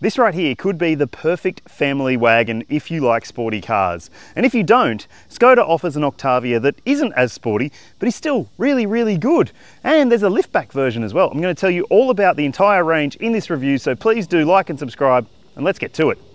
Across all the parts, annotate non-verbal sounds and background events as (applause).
This right here could be the perfect family wagon if you like sporty cars. And if you don't, Skoda offers an Octavia that isn't as sporty, but is still really, really good. And there's a liftback version as well. I'm gonna tell you all about the entire range in this review, so please do like and subscribe, and let's get to it.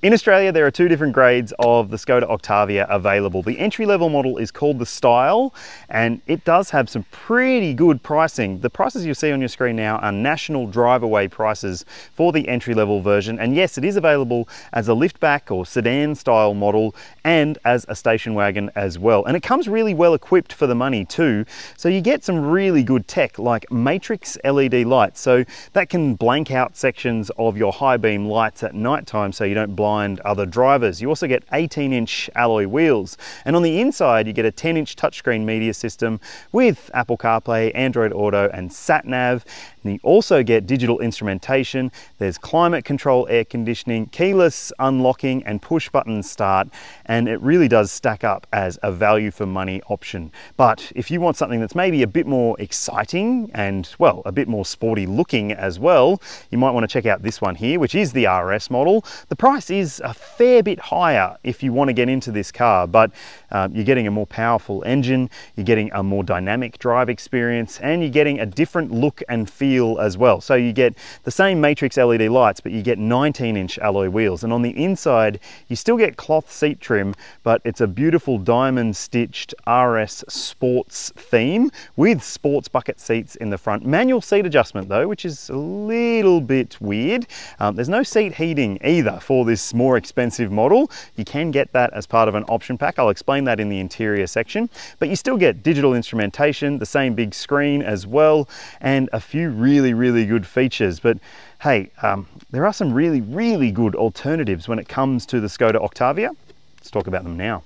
In Australia, there are two different grades of the Skoda Octavia available. The entry-level model is called the Style, and it does have some pretty good pricing. The prices you see on your screen now are national drive-away prices for the entry-level version. And yes, it is available as a liftback or sedan style model and as a station wagon as well. And it comes really well equipped for the money too. So you get some really good tech like matrix LED lights. So that can blank out sections of your high beam lights at nighttime so you don't blind blind other drivers. You also get 18 inch alloy wheels. And on the inside, you get a 10 inch touchscreen media system with Apple CarPlay, Android Auto and SatNav. And you also get digital instrumentation. There's climate control, air conditioning, keyless unlocking and push button start. And it really does stack up as a value for money option. But if you want something that's maybe a bit more exciting and well, a bit more sporty looking as well, you might want to check out this one here, which is the RS model. The price is a fair bit higher if you want to get into this car, but um, you're getting a more powerful engine, you're getting a more dynamic drive experience, and you're getting a different look and feel feel as well. So you get the same matrix LED lights, but you get 19 inch alloy wheels. And on the inside, you still get cloth seat trim, but it's a beautiful diamond stitched RS sports theme with sports bucket seats in the front. Manual seat adjustment though, which is a little bit weird. Um, there's no seat heating either for this more expensive model. You can get that as part of an option pack. I'll explain that in the interior section, but you still get digital instrumentation, the same big screen as well, and a few really, really good features. But hey, um, there are some really, really good alternatives when it comes to the Skoda Octavia. Let's talk about them now.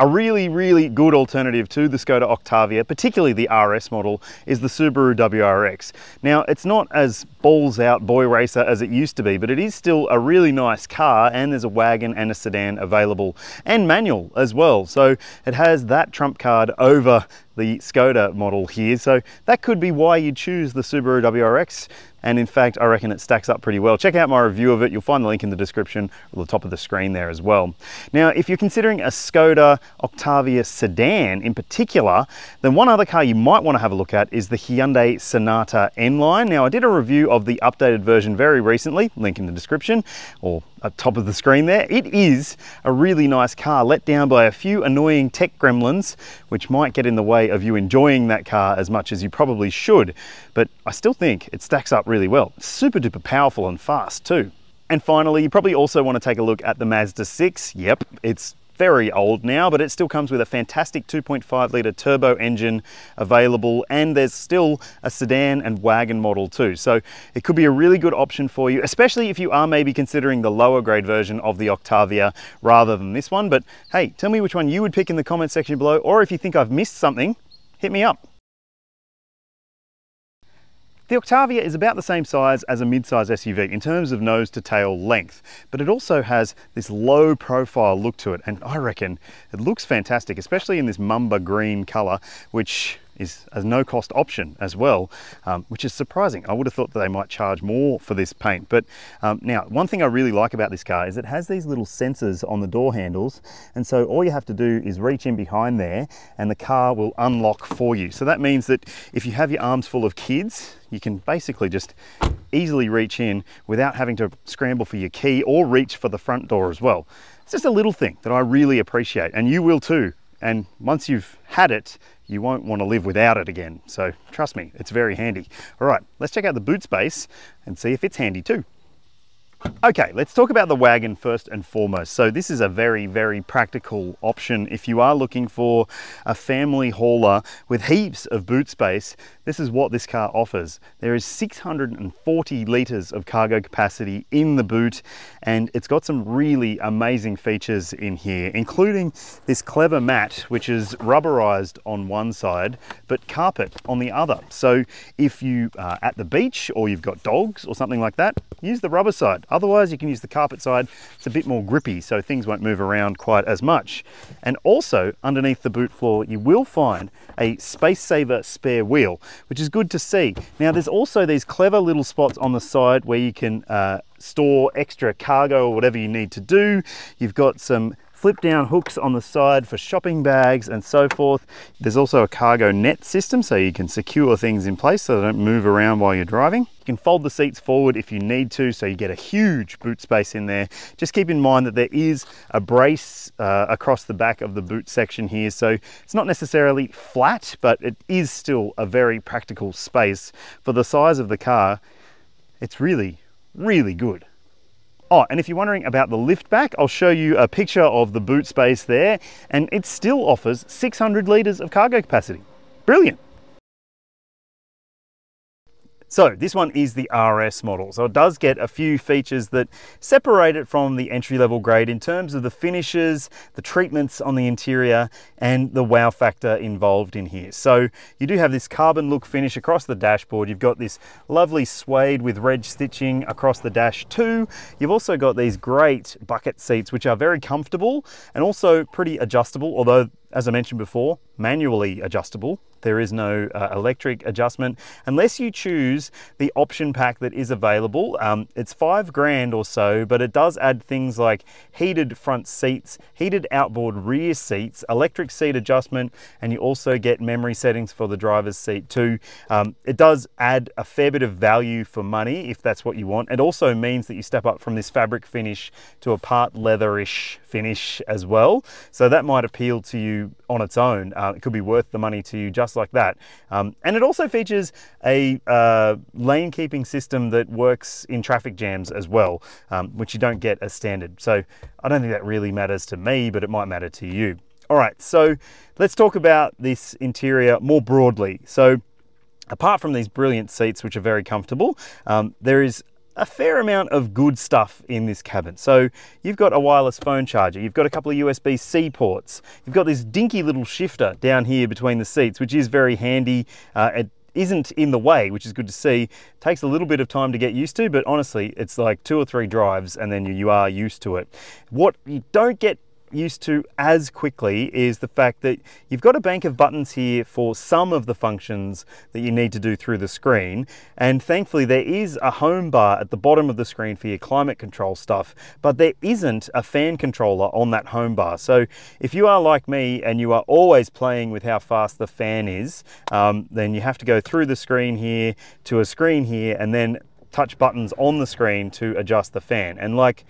A really, really good alternative to the Skoda Octavia, particularly the RS model, is the Subaru WRX. Now, it's not as balls out boy racer as it used to be, but it is still a really nice car and there's a wagon and a sedan available and manual as well. So it has that trump card over the Skoda model here. So that could be why you choose the Subaru WRX. And in fact, I reckon it stacks up pretty well. Check out my review of it. You'll find the link in the description or the top of the screen there as well. Now, if you're considering a Skoda Octavia sedan in particular, then one other car you might want to have a look at is the Hyundai Sonata N-Line. Now, I did a review of the updated version very recently, link in the description, or at top of the screen there. It is a really nice car, let down by a few annoying tech gremlins, which might get in the way of you enjoying that car as much as you probably should. But I still think it stacks up really well. Super duper powerful and fast too. And finally, you probably also want to take a look at the Mazda 6. Yep, it's very old now, but it still comes with a fantastic 2.5 litre turbo engine available, and there's still a sedan and wagon model too. So it could be a really good option for you, especially if you are maybe considering the lower grade version of the Octavia rather than this one. But hey, tell me which one you would pick in the comment section below, or if you think I've missed something, hit me up. The Octavia is about the same size as a mid-size SUV in terms of nose to tail length, but it also has this low profile look to it. And I reckon it looks fantastic, especially in this Mamba green color, which is a no cost option as well, um, which is surprising. I would have thought that they might charge more for this paint. But um, now, one thing I really like about this car is it has these little sensors on the door handles. And so all you have to do is reach in behind there and the car will unlock for you. So that means that if you have your arms full of kids, you can basically just easily reach in without having to scramble for your key or reach for the front door as well. It's just a little thing that I really appreciate and you will too. And once you've had it, you won't want to live without it again. So trust me, it's very handy. All right, let's check out the boot space and see if it's handy too. Okay, let's talk about the wagon first and foremost. So this is a very, very practical option. If you are looking for a family hauler with heaps of boot space, this is what this car offers. There is 640 litres of cargo capacity in the boot and it's got some really amazing features in here, including this clever mat, which is rubberized on one side, but carpet on the other. So if you are at the beach or you've got dogs or something like that, use the rubber side. Otherwise, you can use the carpet side. It's a bit more grippy, so things won't move around quite as much. And also, underneath the boot floor, you will find a Space Saver spare wheel, which is good to see. Now, there's also these clever little spots on the side where you can uh, store extra cargo or whatever you need to do. You've got some flip down hooks on the side for shopping bags and so forth. There's also a cargo net system so you can secure things in place so they don't move around while you're driving. You can fold the seats forward if you need to so you get a huge boot space in there. Just keep in mind that there is a brace uh, across the back of the boot section here so it's not necessarily flat but it is still a very practical space. For the size of the car it's really really good. Oh, and if you're wondering about the lift back, I'll show you a picture of the boot space there, and it still offers 600 litres of cargo capacity. Brilliant. So this one is the RS model. So it does get a few features that separate it from the entry-level grade in terms of the finishes, the treatments on the interior, and the wow factor involved in here. So you do have this carbon look finish across the dashboard. You've got this lovely suede with red stitching across the dash too. You've also got these great bucket seats, which are very comfortable and also pretty adjustable, although as I mentioned before, manually adjustable. There is no uh, electric adjustment unless you choose the option pack that is available. Um, it's five grand or so, but it does add things like heated front seats, heated outboard rear seats, electric seat adjustment, and you also get memory settings for the driver's seat too. Um, it does add a fair bit of value for money if that's what you want. It also means that you step up from this fabric finish to a part leatherish finish as well. So that might appeal to you on its own. Uh, it could be worth the money to you just like that. Um, and it also features a uh, lane keeping system that works in traffic jams as well, um, which you don't get as standard. So I don't think that really matters to me, but it might matter to you. All right, so let's talk about this interior more broadly. So apart from these brilliant seats, which are very comfortable, um, there is a fair amount of good stuff in this cabin. So you've got a wireless phone charger, you've got a couple of USB-C ports, you've got this dinky little shifter down here between the seats, which is very handy. Uh, it isn't in the way, which is good to see. Takes a little bit of time to get used to, but honestly, it's like two or three drives and then you, you are used to it. What you don't get used to as quickly is the fact that you've got a bank of buttons here for some of the functions that you need to do through the screen. And thankfully there is a home bar at the bottom of the screen for your climate control stuff, but there isn't a fan controller on that home bar. So if you are like me and you are always playing with how fast the fan is, um, then you have to go through the screen here to a screen here and then touch buttons on the screen to adjust the fan. And like,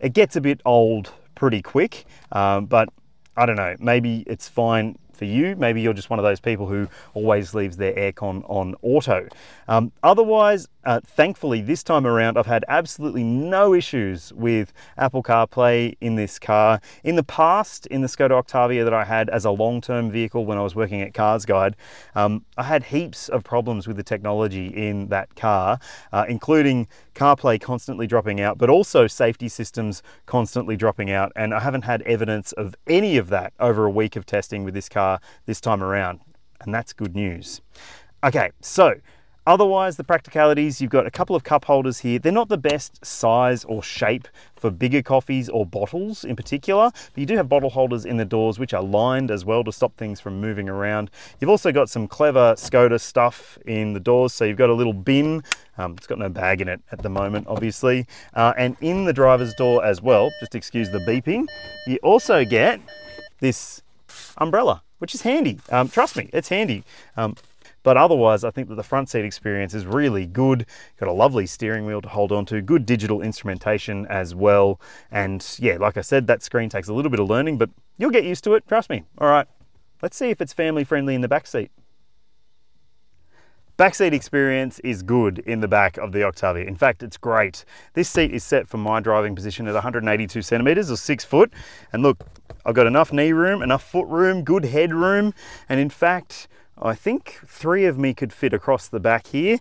it gets a bit old pretty quick. Um, but I don't know, maybe it's fine for you. Maybe you're just one of those people who always leaves their aircon on auto. Um, otherwise, uh, thankfully, this time around, I've had absolutely no issues with Apple CarPlay in this car. In the past, in the Skoda Octavia that I had as a long-term vehicle when I was working at Cars Guide, um, I had heaps of problems with the technology in that car, uh, including CarPlay constantly dropping out, but also safety systems constantly dropping out. And I haven't had evidence of any of that over a week of testing with this car this time around. And that's good news. Okay, so Otherwise, the practicalities, you've got a couple of cup holders here. They're not the best size or shape for bigger coffees or bottles in particular, but you do have bottle holders in the doors which are lined as well to stop things from moving around. You've also got some clever Skoda stuff in the doors. So you've got a little bin. Um, it's got no bag in it at the moment, obviously. Uh, and in the driver's door as well, just excuse the beeping, you also get this umbrella, which is handy. Um, trust me, it's handy. Um, but otherwise, I think that the front seat experience is really good. Got a lovely steering wheel to hold on to, good digital instrumentation as well. And yeah, like I said, that screen takes a little bit of learning, but you'll get used to it, trust me. All right, let's see if it's family friendly in the back seat. Backseat experience is good in the back of the Octavia. In fact, it's great. This seat is set for my driving position at 182 centimeters or six foot. And look, I've got enough knee room, enough foot room, good head room. And in fact, I think three of me could fit across the back here.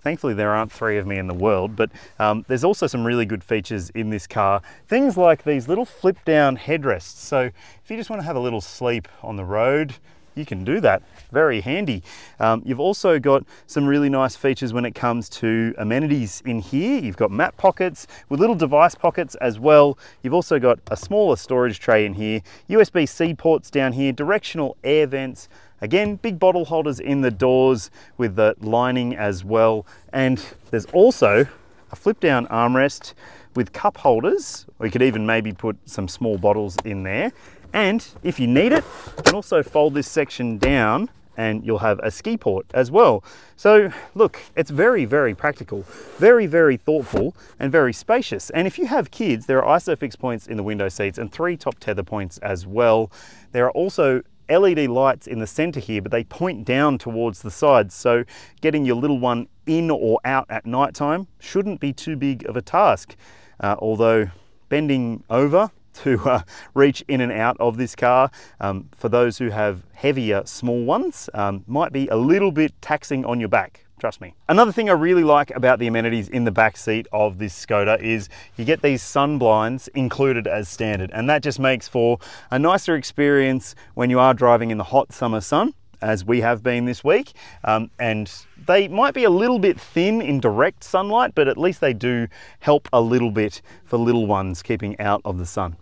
Thankfully, there aren't three of me in the world, but um, there's also some really good features in this car. Things like these little flip down headrests. So if you just want to have a little sleep on the road, you can do that. Very handy. Um, you've also got some really nice features when it comes to amenities in here. You've got map pockets with little device pockets as well. You've also got a smaller storage tray in here, USB-C ports down here, directional air vents, Again, big bottle holders in the doors with the lining as well. And there's also a flip down armrest with cup holders. We could even maybe put some small bottles in there. And if you need it, you can also fold this section down and you'll have a ski port as well. So look, it's very, very practical, very, very thoughtful and very spacious. And if you have kids, there are ISOFIX points in the window seats and three top tether points as well. There are also LED lights in the center here, but they point down towards the sides. So getting your little one in or out at nighttime shouldn't be too big of a task. Uh, although bending over (laughs) to uh, reach in and out of this car um, for those who have heavier small ones um, might be a little bit taxing on your back trust me. Another thing I really like about the amenities in the back seat of this Skoda is you get these sun blinds included as standard and that just makes for a nicer experience when you are driving in the hot summer sun as we have been this week. Um, and they might be a little bit thin in direct sunlight, but at least they do help a little bit for little ones keeping out of the sun.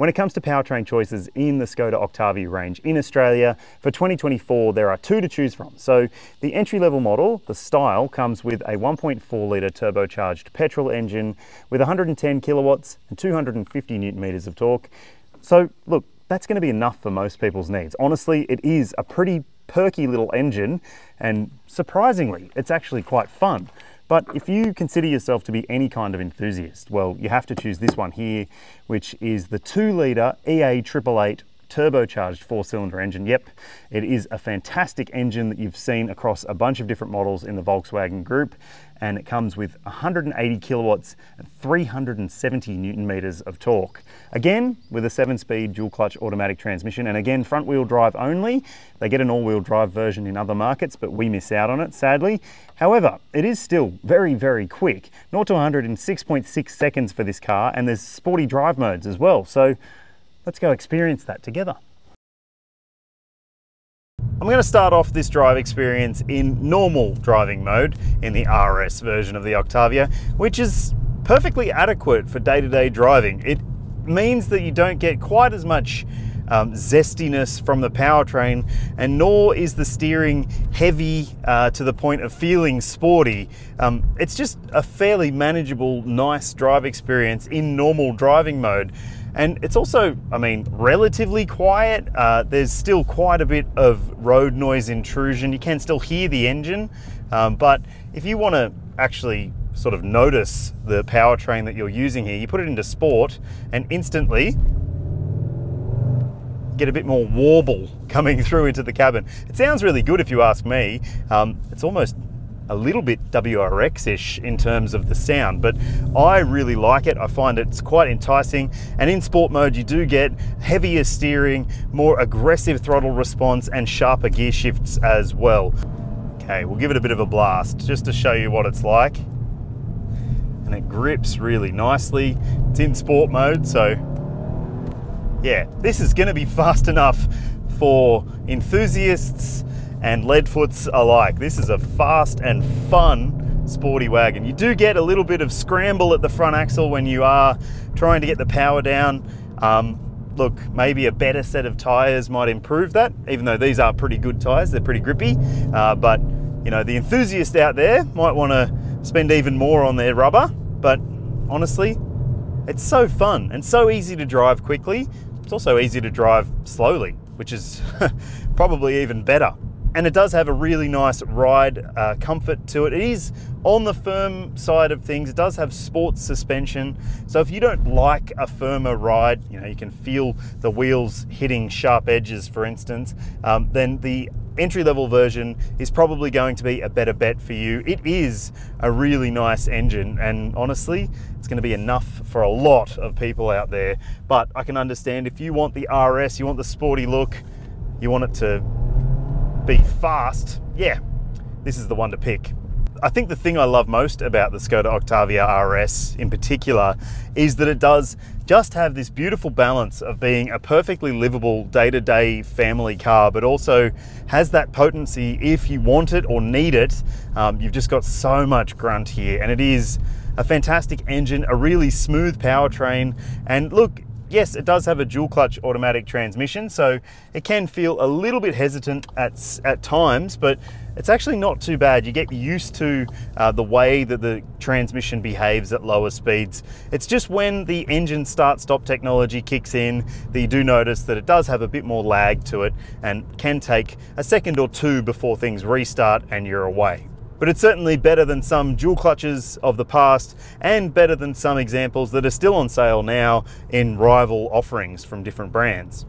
When it comes to powertrain choices in the Skoda Octavia range in Australia, for 2024 there are two to choose from. So the entry-level model, the Style, comes with a 1.4 litre turbocharged petrol engine with 110 kilowatts and 250 newton meters of torque. So look, that's going to be enough for most people's needs. Honestly, it is a pretty perky little engine and surprisingly, it's actually quite fun. But if you consider yourself to be any kind of enthusiast, well, you have to choose this one here, which is the two litre EA 888 turbocharged four cylinder engine. Yep, it is a fantastic engine that you've seen across a bunch of different models in the Volkswagen group. And it comes with 180 kilowatts and 370 newton meters of torque. Again, with a seven speed dual clutch automatic transmission. And again, front wheel drive only. They get an all wheel drive version in other markets, but we miss out on it, sadly. However, it is still very, very quick. 0 to 106.6 seconds for this car. And there's sporty drive modes as well. So Let's go experience that together. I'm going to start off this drive experience in normal driving mode in the RS version of the Octavia, which is perfectly adequate for day-to-day -day driving. It means that you don't get quite as much um, zestiness from the powertrain, and nor is the steering heavy uh, to the point of feeling sporty. Um, it's just a fairly manageable, nice drive experience in normal driving mode. And it's also, I mean, relatively quiet. Uh, there's still quite a bit of road noise intrusion. You can still hear the engine, um, but if you want to actually sort of notice the powertrain that you're using here, you put it into sport and instantly get a bit more warble coming (laughs) through into the cabin. It sounds really good if you ask me. Um, it's almost a little bit WRX-ish in terms of the sound, but I really like it. I find it's quite enticing. And in sport mode, you do get heavier steering, more aggressive throttle response, and sharper gear shifts as well. Okay, we'll give it a bit of a blast just to show you what it's like. And it grips really nicely. It's in sport mode, so yeah, this is gonna be (laughs) fast enough for enthusiasts and Leadfoots alike. This is a fast and fun sporty wagon. You do get a little bit of scramble at the front axle when you are trying to get the power down. Um, look, maybe a better set of tires might improve that, even though these are pretty good tires, they're pretty grippy. Uh, but you know, the enthusiast out there might want to spend even more on their rubber, but honestly, it's so fun and so easy to drive quickly. It's also easy to drive slowly, which is (laughs) probably even better and it does have a really nice ride uh, comfort to it. It is on the firm side of things. It does have sports suspension. So if you don't like a firmer ride, you know, you can feel the wheels hitting sharp edges, for instance, um, then the entry level version is probably going to be a better bet for you. It is a really nice engine and honestly, it's going to be enough for a lot of people out there. But I can understand if you want the RS, you want the sporty look, you want it to be fast, yeah, this is the one to pick. I think the thing I love most about the Skoda Octavia RS in particular is that it does just have this beautiful balance of being a perfectly livable day-to-day family car, but also has that potency if you want it or need it. Um, you've just got so much grunt here and it is a fantastic engine, a really smooth powertrain. And look, yes, it does have a dual clutch automatic transmission, so it can feel a little bit hesitant at, at times, but it's actually not too bad. You get used to uh, the way that the transmission behaves at lower speeds. It's just when the engine start-stop technology kicks in that you do notice that it does have a bit more lag to it and can take a second or two before things restart and you're away but it's certainly better than some dual clutches of the past and better than some examples that are still on sale now in rival offerings from different brands.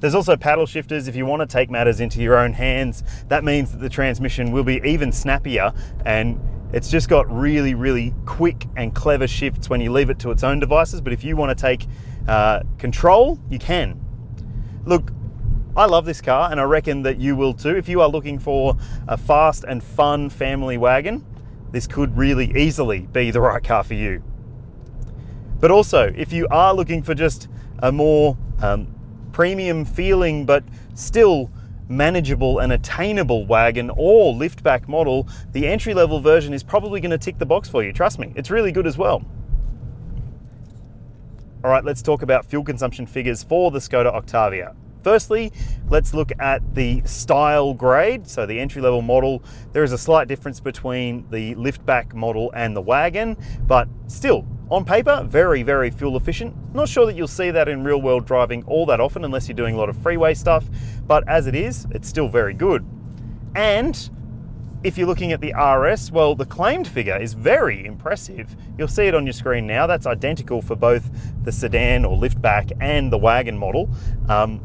There's also paddle shifters if you want to take matters into your own hands. That means that the transmission will be even snappier and it's just got really, really quick and clever shifts when you leave it to its own devices. But if you want to take uh, control, you can. Look, I love this car and I reckon that you will too. If you are looking for a fast and fun family wagon, this could really easily be the right car for you. But also, if you are looking for just a more um, premium feeling but still manageable and attainable wagon or liftback model, the entry level version is probably going to tick the box for you. Trust me, it's really good as well. All right, let's talk about fuel consumption figures for the Skoda Octavia. Firstly, let's look at the style grade. So the entry level model, there is a slight difference between the liftback model and the wagon, but still on paper, very, very fuel efficient. Not sure that you'll see that in real world driving all that often unless you're doing a lot of freeway stuff, but as it is, it's still very good. And if you're looking at the RS, well, the claimed figure is very impressive. You'll see it on your screen now. That's identical for both the sedan or liftback and the wagon model. Um,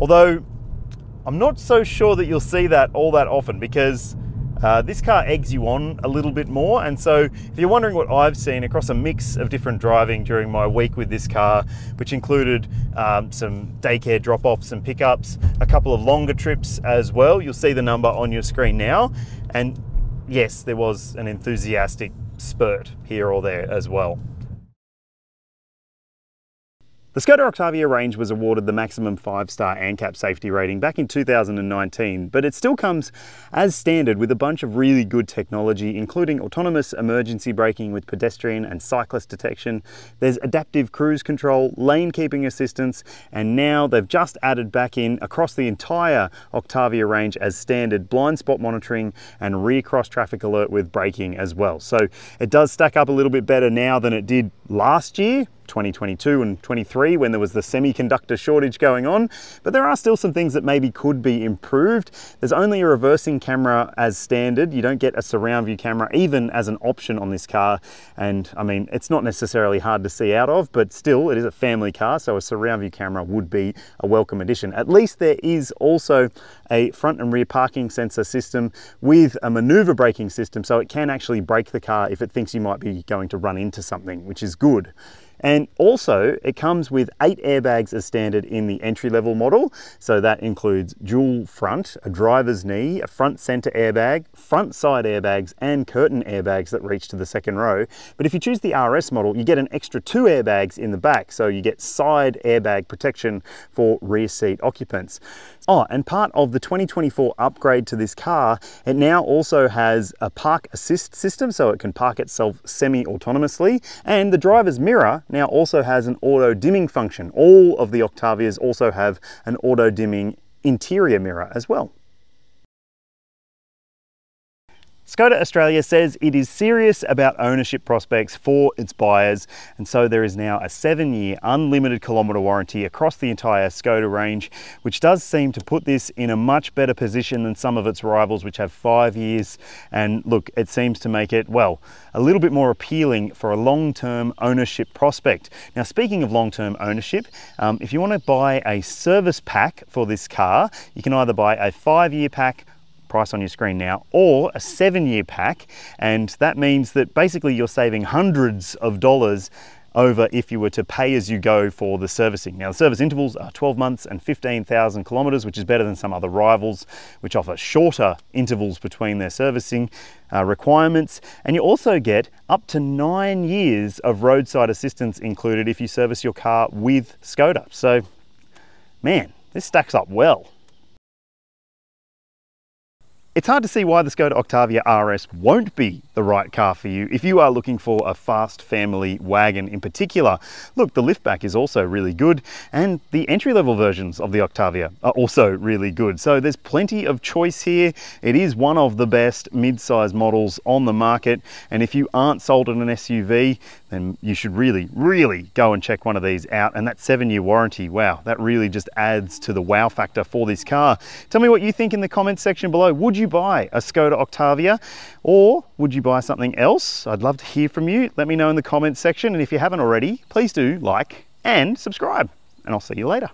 although I'm not so sure that you'll see that all that often because uh, this car eggs you on a little bit more. And so if you're wondering what I've seen across a mix of different driving during my week with this car, which included um, some daycare drop-offs and pickups, a couple of longer trips as well, you'll see the number on your screen now. And yes, there was an enthusiastic spurt here or there as well. The Skoda Octavia range was awarded the maximum 5-star ANCAP safety rating back in 2019, but it still comes as standard with a bunch of really good technology, including autonomous emergency braking with pedestrian and cyclist detection. There's adaptive cruise control, lane keeping assistance, and now they've just added back in across the entire Octavia range as standard blind spot monitoring and rear cross traffic alert with braking as well. So it does stack up a little bit better now than it did last year, 2022 and 23 when there was the semiconductor shortage going on, but there are still some things that maybe could be improved. There's only a reversing camera as standard. You don't get a surround view camera even as an option on this car. And I mean, it's not necessarily hard to see out of, but still it is a family car. So a surround view camera would be a welcome addition. At least there is also a front and rear parking sensor system with a maneuver braking system. So it can actually brake the car if it thinks you might be going to run into something, which is good. And also it comes with eight airbags as standard in the entry level model. So that includes dual front, a driver's knee, a front center airbag, front side airbags and curtain airbags that reach to the second row. But if you choose the RS model, you get an extra two airbags in the back. So you get side airbag protection for rear seat occupants. Oh, and part of the 2024 upgrade to this car, it now also has a park assist system, so it can park itself semi-autonomously. And the driver's mirror now also has an auto dimming function. All of the Octavias also have an auto dimming interior mirror as well. Skoda Australia says it is serious about ownership prospects for its buyers and so there is now a seven year unlimited kilometre warranty across the entire Skoda range which does seem to put this in a much better position than some of its rivals which have five years and look it seems to make it well a little bit more appealing for a long-term ownership prospect. Now speaking of long-term ownership um, if you want to buy a service pack for this car you can either buy a five year pack price on your screen now, or a seven year pack. And that means that basically you're saving hundreds of dollars over if you were to pay as you go for the servicing. Now, the service intervals are 12 months and 15,000 kilometres, which is better than some other rivals, which offer shorter intervals between their servicing uh, requirements. And you also get up to nine years of roadside assistance included if you service your car with Skoda. So, man, this stacks up well. It's hard to see why the Skoda Octavia RS won't be the right car for you if you are looking for a fast family wagon in particular. Look, the liftback is also really good and the entry-level versions of the Octavia are also really good. So there's plenty of choice here. It is one of the best mid-size models on the market and if you aren't sold on an SUV, then you should really, really go and check one of these out. And that seven-year warranty, wow, that really just adds to the wow factor for this car. Tell me what you think in the comments section below. Would you buy a Skoda Octavia or would you buy something else? I'd love to hear from you. Let me know in the comments section. And if you haven't already, please do like and subscribe. And I'll see you later.